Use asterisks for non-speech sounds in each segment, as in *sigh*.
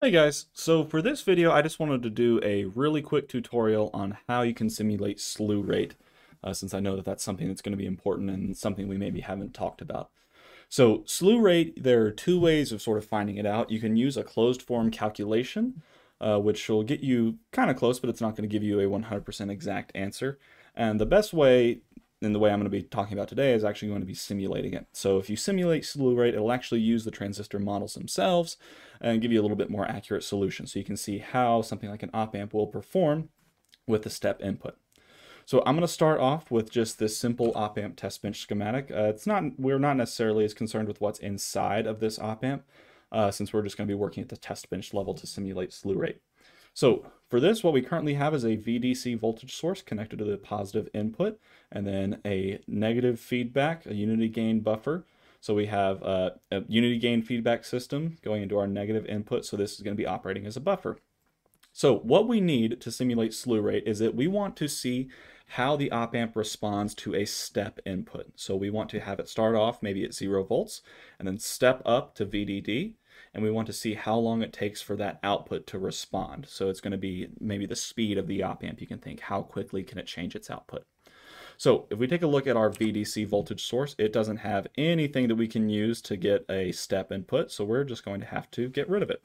Hey guys, so for this video I just wanted to do a really quick tutorial on how you can simulate slew rate, uh, since I know that that's something that's going to be important and something we maybe haven't talked about. So slew rate, there are two ways of sort of finding it out. You can use a closed form calculation, uh, which will get you kind of close, but it's not going to give you a 100% exact answer. And the best way and the way I'm going to be talking about today is actually going to be simulating it. So if you simulate slew rate, it'll actually use the transistor models themselves and give you a little bit more accurate solution. So you can see how something like an op amp will perform with the step input. So I'm going to start off with just this simple op amp test bench schematic. Uh, it's not we're not necessarily as concerned with what's inside of this op amp, uh, since we're just going to be working at the test bench level to simulate slew rate. So for this, what we currently have is a VDC voltage source connected to the positive input, and then a negative feedback, a unity gain buffer. So we have a, unity gain feedback system going into our negative input, so this is going to be operating as a buffer. So what we need to simulate slew rate is that we want to see how the op amp responds to a step input. So we want to have it start off maybe at zero volts and then step up to VDD and we want to see how long it takes for that output to respond. So it's going to be maybe the speed of the op amp. You can think how quickly can it change its output. So if we take a look at our VDC voltage source, it doesn't have anything that we can use to get a step input, so we're just going to have to get rid of it.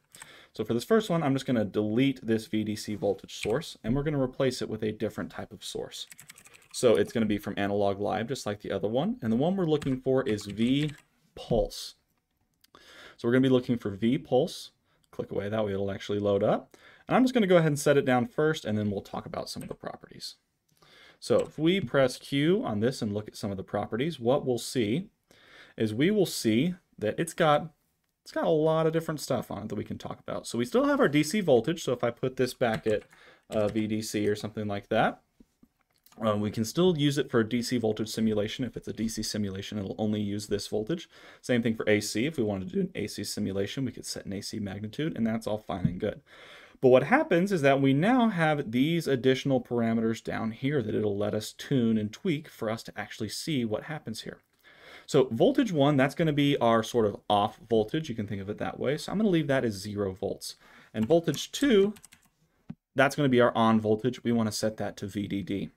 So for this first one, I'm just going to delete this VDC voltage source, and we're going to replace it with a different type of source. So it's going to be from analogLib, just like the other one, and the one we're looking for is V pulse. So we're going to be looking for V pulse. Click away, that way it'll actually load up. And I'm just going to go ahead and set it down first, and then we'll talk about some of the properties. So if we press Q on this and look at some of the properties, what we'll see is we will see that it's got it's got a lot of different stuff on it that we can talk about. So we still have our DC voltage. So if I put this back at uh, VDC or something like that, uh, we can still use it for a DC voltage simulation. If it's a DC simulation, it'll only use this voltage. Same thing for AC. If we wanted to do an AC simulation, we could set an AC magnitude, and that's all fine and good. But what happens is that we now have these additional parameters down here that it'll let us tune and tweak for us to actually see what happens here. So voltage 1, that's going to be our sort of off voltage. You can think of it that way. So I'm going to leave that as 0 volts. And voltage 2, that's going to be our on voltage. We want to set that to VDD.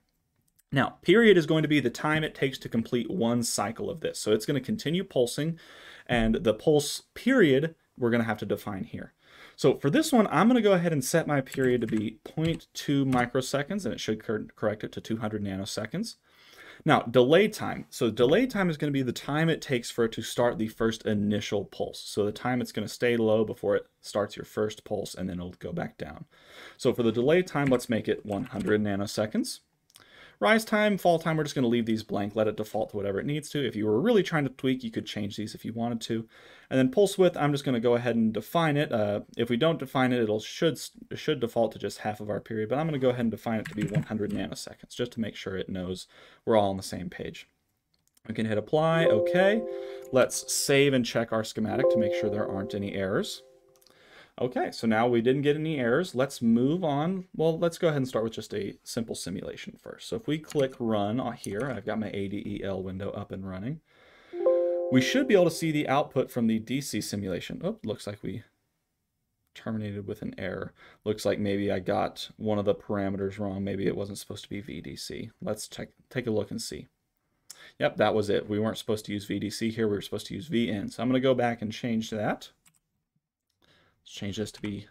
Now, period is going to be the time it takes to complete one cycle of this. So it's going to continue pulsing, and the pulse period we're going to have to define here. So for this one, I'm going to go ahead and set my period to be 0.2 microseconds, and it should correct it to 200 nanoseconds. Now, delay time. So delay time is going to be the time it takes for it to start the first initial pulse. So the time it's going to stay low before it starts your first pulse, and then it'll go back down. So for the delay time, let's make it 100 nanoseconds. Rise time, fall time, we're just going to leave these blank, let it default to whatever it needs to. If you were really trying to tweak, you could change these if you wanted to. And then pulse width, I'm just going to go ahead and define it. Uh, if we don't define it, it'll should, should default to just half of our period, but I'm going to go ahead and define it to be 100 nanoseconds, just to make sure it knows we're all on the same page. We can hit apply, okay. Let's save and check our schematic to make sure there aren't any errors. Okay, so now we didn't get any errors. Let's move on. Well, let's go ahead and start with just a simple simulation first. So if we click run on here, I've got my ADE L window up and running. We should be able to see the output from the DC simulation. Oh, looks like we terminated with an error. Looks like maybe I got one of the parameters wrong. Maybe it wasn't supposed to be VDC. Let's check, take a look and see. Yep, that was it. We weren't supposed to use VDC here. We were supposed to use VN. So I'm going to go back and change that. Let's change this to be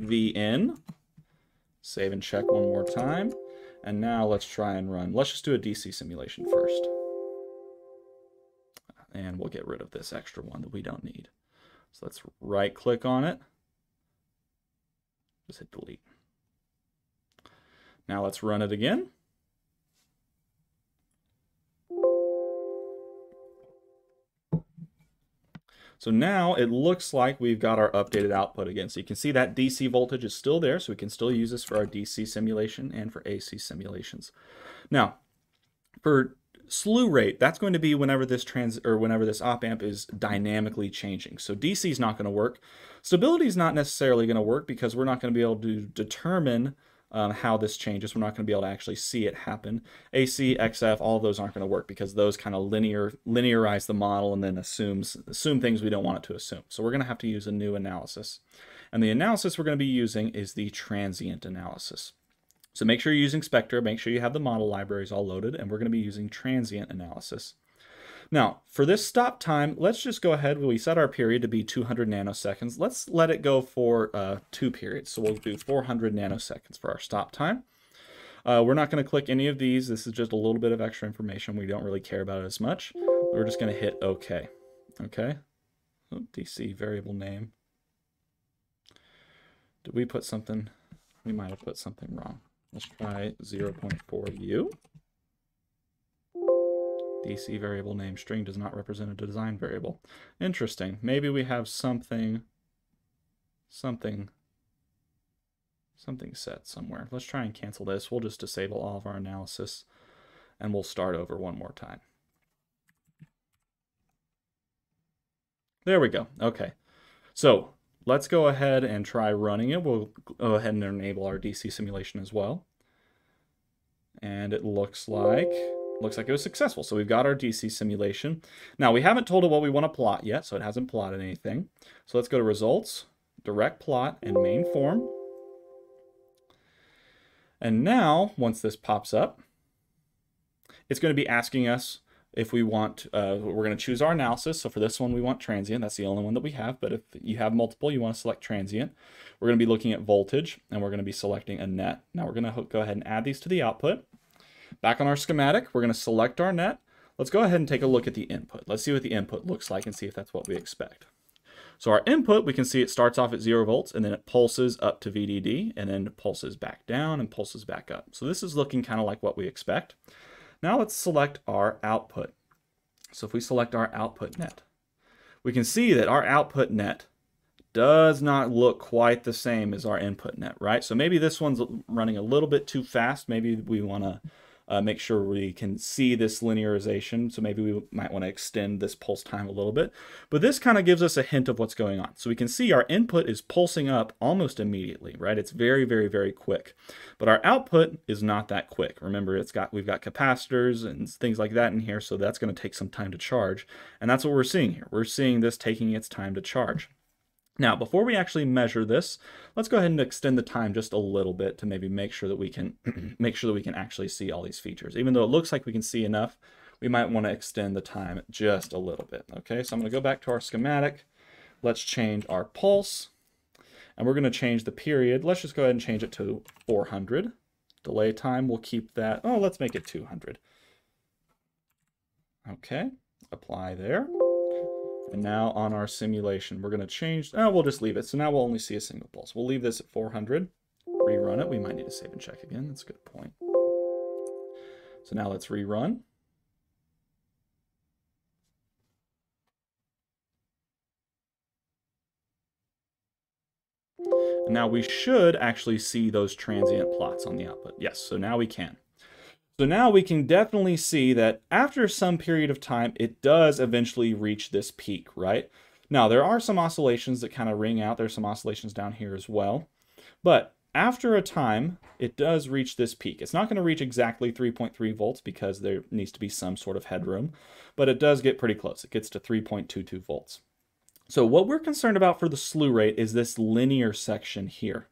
VN. Save and check one more time. And now let's try and run. Let's just do a DC simulation first. And we'll get rid of this extra one that we don't need. So let's right click on it. Just hit delete. Now let's run it again. So now it looks like we've got our updated output again. So you can see that DC voltage is still there, so we can still use this for our DC simulation and for AC simulations. Now, for slew rate, that's going to be whenever this trans or whenever this op amp is dynamically changing. So DC is not going to work. Stability is not necessarily going to work because we're not going to be able to determine um, how this changes. We're not going to be able to actually see it happen. AC, XF, all those aren't going to work because those kind of linear linearize the model and then assumes assume things we don't want it to assume. So we're going to have to use a new analysis. And the analysis we're going to be using is the transient analysis. So make sure you're using Spectre, make sure you have the model libraries all loaded, and we're going to be using transient analysis. Now, for this stop time, let's just go ahead. We set our period to be 200 nanoseconds. Let's let it go for uh, two periods. So we'll do 400 nanoseconds for our stop time. Uh, we're not going to click any of these. This is just a little bit of extra information. We don't really care about it as much. We're just going to hit OK. Okay. Oh, DC variable name. Did we put something? We might have put something wrong. Let's try 0.4u. DC variable name string does not represent a design variable. Interesting. Maybe we have something, something, something set somewhere. Let's try and cancel this. We'll just disable all of our analysis and we'll start over one more time. There we go. Okay. So let's go ahead and try running it. We'll go ahead and enable our DC simulation as well. And it looks like looks like it was successful. So we've got our DC simulation. Now we haven't told it what we want to plot yet, so it hasn't plotted anything. So let's go to results, direct plot, and main form. And now, once this pops up, it's going to be asking us if we want, uh, we're going to choose our analysis. So for this one, we want transient. That's the only one that we have. But if you have multiple, you want to select transient. We're going to be looking at voltage, and we're going to be selecting a net. Now we're going to go ahead and add these to the output. Back on our schematic, we're going to select our net. Let's go ahead and take a look at the input. Let's see what the input looks like and see if that's what we expect. So our input, we can see it starts off at zero volts and then it pulses up to VDD and then pulses back down and pulses back up. So this is looking kind of like what we expect. Now let's select our output. So if we select our output net, we can see that our output net does not look quite the same as our input net, right? So maybe this one's running a little bit too fast. Maybe we want to uh, make sure we can see this linearization. So maybe we might want to extend this pulse time a little bit. But this kind of gives us a hint of what's going on. So we can see our input is pulsing up almost immediately, right? It's very, very, very quick. But our output is not that quick. Remember, it's got we've got capacitors and things like that in here, so that's going to take some time to charge. And that's what we're seeing here. We're seeing this taking its time to charge. Now, before we actually measure this, let's go ahead and extend the time just a little bit to maybe make sure that we can *clears throat* make sure that we can actually see all these features. Even though it looks like we can see enough, we might want to extend the time just a little bit. Okay, so I'm going to go back to our schematic. Let's change our pulse, and we're going to change the period. Let's just go ahead and change it to 400. Delay time, we'll keep that. Oh, let's make it 200. Okay, apply there. And now on our simulation, we're going to change, oh, we'll just leave it. So now we'll only see a single pulse. We'll leave this at 400, rerun it. We might need to save and check again. That's a good point. So now let's rerun. And now we should actually see those transient plots on the output. Yes, so now we can. So now we can definitely see that after some period of time, it does eventually reach this peak, right? Now, there are some oscillations that kind of ring out. There's some oscillations down here as well. But after a time, it does reach this peak. It's not going to reach exactly 3.3 volts because there needs to be some sort of headroom, but it does get pretty close. It gets to 3.22 volts. So what we're concerned about for the slew rate is this linear section here.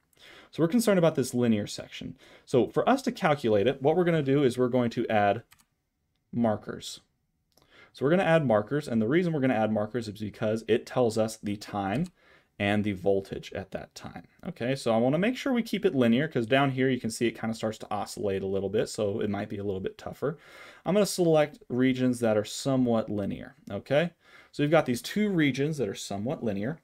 So we're concerned about this linear section. So for us to calculate it, what we're going to do is we're going to add markers. So we're going to add markers, and the reason we're going to add markers is because it tells us the time and the voltage at that time. Okay, so I want to make sure we keep it linear because down here you can see it kind of starts to oscillate a little bit, so it might be a little bit tougher. I'm going to select regions that are somewhat linear. Okay, so we've got these two regions that are somewhat linear.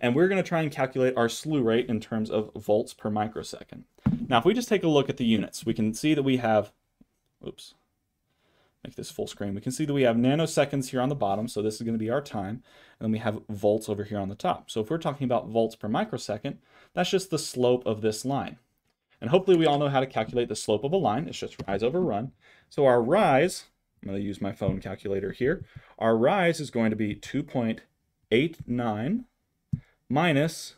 And we're going to try and calculate our slew rate in terms of volts per microsecond. Now, if we just take a look at the units, we can see that we have, oops, make this full screen. We can see that we have nanoseconds here on the bottom, so this is going to be our time, and then we have volts over here on the top. So if we're talking about volts per microsecond, that's just the slope of this line. And hopefully we all know how to calculate the slope of a line. It's just rise over run. So our rise, I'm going to use my phone calculator here, our rise is going to be 2.89 minus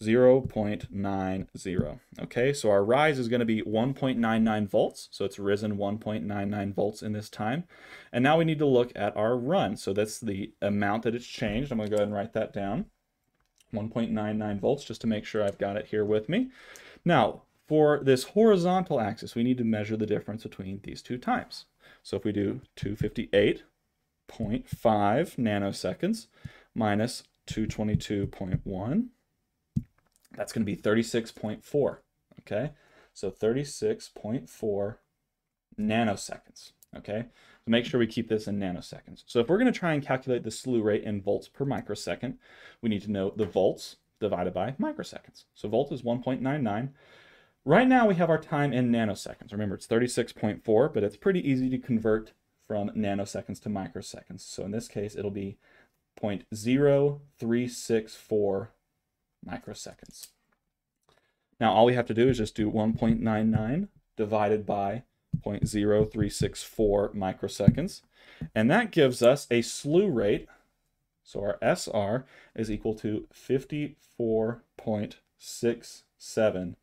0.90. Okay, so our rise is going to be 1.99 volts. So it's risen 1.99 volts in this time. And now we need to look at our run. So that's the amount that it's changed. I'm going to go ahead and write that down. 1.99 volts just to make sure I've got it here with me. Now, for this horizontal axis, we need to measure the difference between these two times. So if we do 258.5 nanoseconds minus 222.1, that's going to be 36.4. Okay, so 36.4 nanoseconds. Okay, so make sure we keep this in nanoseconds. So if we're going to try and calculate the slew rate in volts per microsecond, we need to know the volts divided by microseconds. So volt is 1.99. Right now we have our time in nanoseconds. Remember, it's 36.4, but it's pretty easy to convert from nanoseconds to microseconds. So in this case, it'll be 0.0364 microseconds. Now all we have to do is just do 1.99 divided by 0.0364 microseconds. And that gives us a slew rate. So our SR is equal to 54.67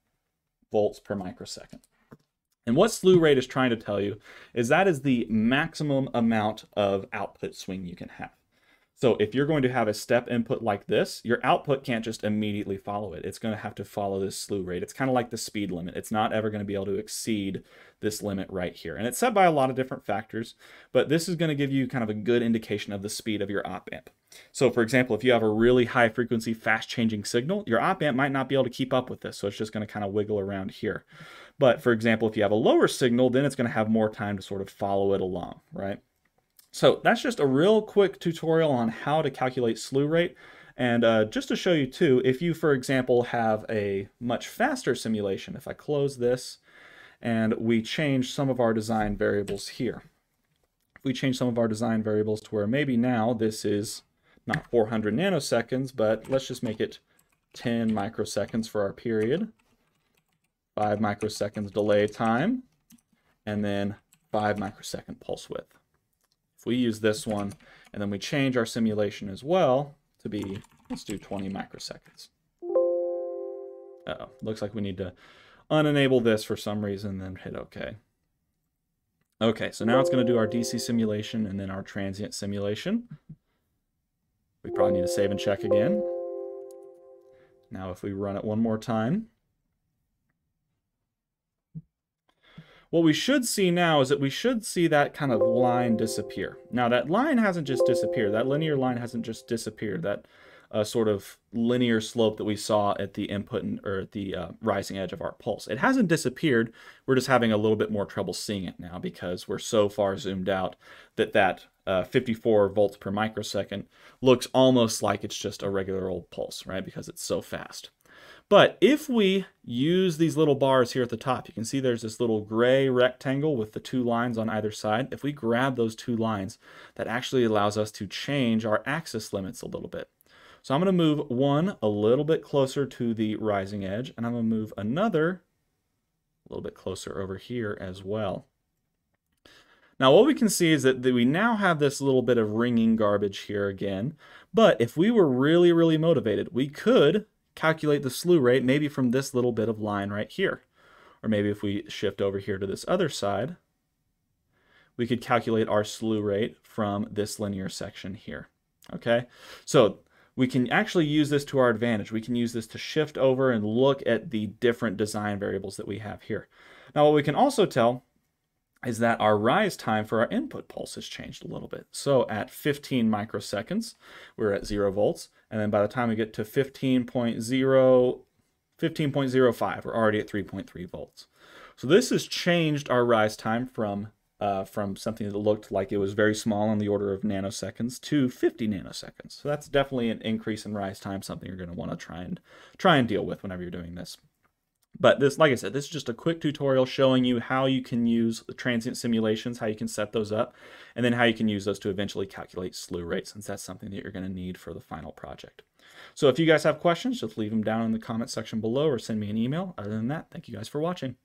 volts per microsecond. And what slew rate is trying to tell you is that is the maximum amount of output swing you can have. So if you're going to have a step input like this, your output can't just immediately follow it. It's going to have to follow this slew rate. It's kind of like the speed limit. It's not ever going to be able to exceed this limit right here. And it's set by a lot of different factors, but this is going to give you kind of a good indication of the speed of your op amp. So for example, if you have a really high frequency, fast changing signal, your op amp might not be able to keep up with this. So it's just going to kind of wiggle around here. But for example, if you have a lower signal, then it's going to have more time to sort of follow it along, right? So that's just a real quick tutorial on how to calculate slew rate. And uh, just to show you too, if you, for example, have a much faster simulation, if I close this and we change some of our design variables here. If we change some of our design variables to where maybe now this is not 400 nanoseconds, but let's just make it 10 microseconds for our period. 5 microseconds delay time, and then 5 microsecond pulse width. If we use this one and then we change our simulation as well to be, let's do 20 microseconds. Uh oh looks like we need to unenable this for some reason, then hit OK. Okay, so now it's going to do our DC simulation and then our transient simulation. We probably need to save and check again. Now if we run it one more time, What we should see now is that we should see that kind of line disappear. Now that line hasn't just disappeared. That linear line hasn't just disappeared. That uh, sort of linear slope that we saw at the input and, or at the uh, rising edge of our pulse. It hasn't disappeared. We're just having a little bit more trouble seeing it now because we're so far zoomed out that that uh, 54 volts per microsecond looks almost like it's just a regular old pulse, right? Because it's so fast. But if we use these little bars here at the top, you can see there's this little gray rectangle with the two lines on either side. If we grab those two lines, that actually allows us to change our axis limits a little bit. So I'm going to move one a little bit closer to the rising edge, and I'm going to move another a little bit closer over here as well. Now what we can see is that we now have this little bit of ringing garbage here again, but if we were really, really motivated, we could calculate the slew rate maybe from this little bit of line right here. Or maybe if we shift over here to this other side, we could calculate our slew rate from this linear section here. Okay, so we can actually use this to our advantage. We can use this to shift over and look at the different design variables that we have here. Now what we can also tell is that our rise time for our input pulse has changed a little bit. So at 15 microseconds, we're at zero volts. And then by the time we get to 15.0, 15.05, we're already at 3.3 volts. So this has changed our rise time from uh, from something that looked like it was very small on the order of nanoseconds to 50 nanoseconds. So that's definitely an increase in rise time, something you're going to want to try and try and deal with whenever you're doing this. But this, like I said, this is just a quick tutorial showing you how you can use the transient simulations, how you can set those up, and then how you can use those to eventually calculate slew rate, since that's something that you're going to need for the final project. So if you guys have questions, just leave them down in the comment section below or send me an email. Other than that, thank you guys for watching.